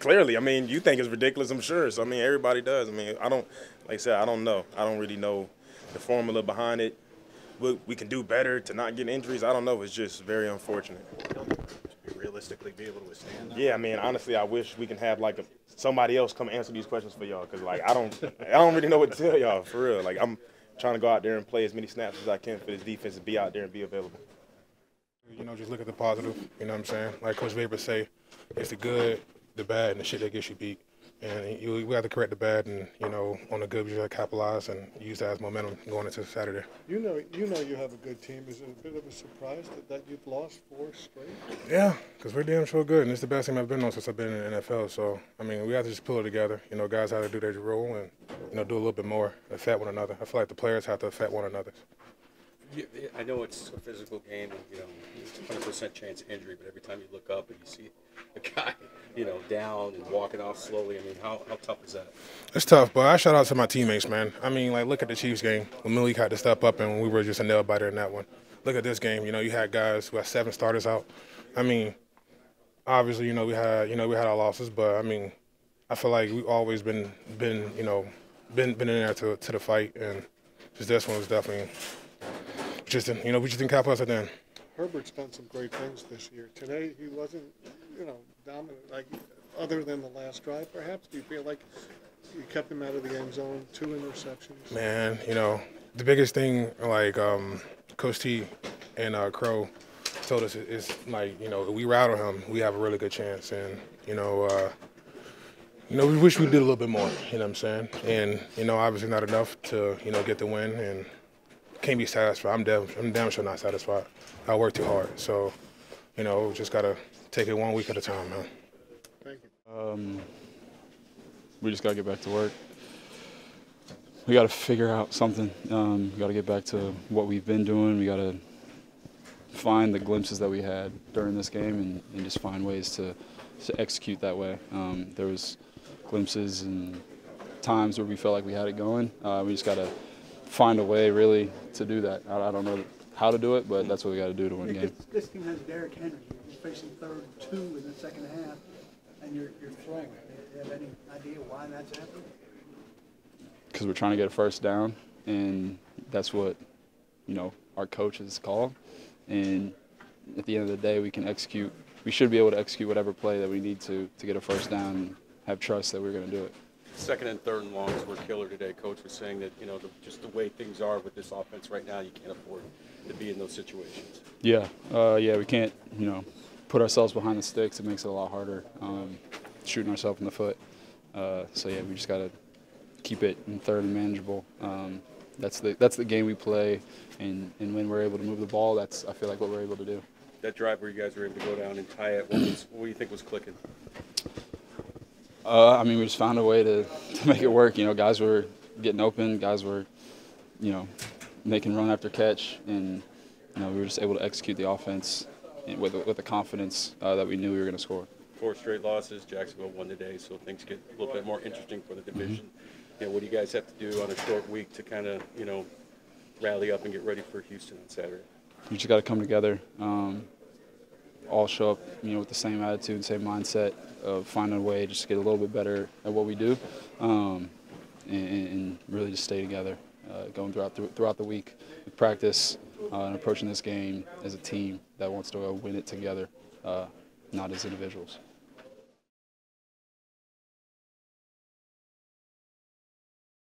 clearly. I mean, you think it's ridiculous, I'm sure. So I mean, everybody does. I mean, I don't, like I said, I don't know. I don't really know the formula behind it. What we can do better to not get injuries. I don't know. It's just very unfortunate. Realistically, be able to withstand that. Yeah, I mean, honestly, I wish we can have like a, somebody else come answer these questions for y'all, cause like I don't, I don't really know what to tell y'all for real. Like I'm trying to go out there and play as many snaps as I can for this defense and be out there and be available. You know, just look at the positive. You know what I'm saying? Like Coach Weber say, it's the good, the bad, and the shit that gets you beat. And you, we have to correct the bad, and you know, on the good, we got to capitalize and use that as momentum going into Saturday. You know, you know, you have a good team. Is it a bit of a surprise that, that you've lost four straight? Yeah, because we're damn sure good, and it's the best team I've been on since I've been in the NFL. So, I mean, we have to just pull it together. You know, guys have to do their role and you know do a little bit more, affect one another. I feel like the players have to affect one another. I know it's a physical game, and you know, it's a hundred percent chance of injury. But every time you look up and you see a guy, you know, down and walking off slowly, I mean, how, how tough is that? It's tough, but I shout out to my teammates, man. I mean, like, look at the Chiefs game when Malik had to step up, and we were just a nail biter in that one. Look at this game. You know, you had guys who had seven starters out. I mean, obviously, you know, we had you know we had our losses, but I mean, I feel like we've always been been you know been been in there to to the fight, and just this one was definitely didn't- you know we just didn't capitalize at the end. Herbert's done some great things this year. Today, he wasn't, you know, dominant, like, other than the last drive, perhaps. Do you feel like you kept him out of the end zone, two interceptions? Man, you know, the biggest thing, like um, Coach T and uh, Crow told us is, is like, you know, if we rattle him, we have a really good chance. And, you know, uh, you know, we wish we did a little bit more, you know what I'm saying? And, you know, obviously not enough to, you know, get the win and can't be satisfied. I'm damn, I'm damn sure not satisfied. I work too hard. So, you know, just got to take it one week at a time, man. Thank you. we just got to get back to work. We got to figure out something. Um, we got to get back to what we've been doing. We got to find the glimpses that we had during this game and, and just find ways to, to execute that way. Um, there was glimpses and times where we felt like we had it going. Uh, we just got to find a way really to do that. I, I don't know how to do it, but that's what we got to do to win games. this team has Derrick Henry. You're facing third and two in the second half, and you're, you're throwing. Do you have any idea why that's happening? because we're trying to get a first down, and that's what you know our coaches call. And at the end of the day, we can execute. We should be able to execute whatever play that we need to to get a first down and have trust that we're going to do it. Second and third and longs were killer today. Coach was saying that you know the, just the way things are with this offense right now, you can't afford to be in those situations. Yeah, uh, yeah, we can't you know put ourselves behind the sticks. It makes it a lot harder um, shooting ourselves in the foot. Uh, so yeah, we just got to keep it in third and manageable. Um, that's the that's the game we play, and, and when we're able to move the ball, that's I feel like what we're able to do. That drive where you guys were able to go down and tie it, what, was, what do you think was clicking? Uh, I mean, we just found a way to, to make it work. You know, guys were getting open, guys were, you know, making run after catch, and you know we were just able to execute the offense with with the confidence uh, that we knew we were going to score. Four straight losses. Jacksonville won today, so things get a little bit more interesting for the division. You know, what do you guys have to do on a short week to kind of you know rally up and get ready for Houston on Saturday? We just got to come together, um, all show up, you know, with the same attitude, and same mindset of finding a way just to get a little bit better at what we do, um, and, and really just stay together, uh, going throughout throughout the week, with practice, uh, and approaching this game as a team that wants to win it together, uh, not as individuals.